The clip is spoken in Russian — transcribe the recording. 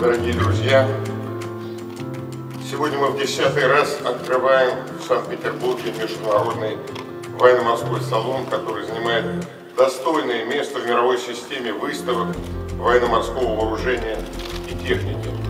Дорогие друзья, сегодня мы в десятый раз открываем в Санкт-Петербурге международный военно-морской салон, который занимает достойное место в мировой системе выставок военно-морского вооружения и техники.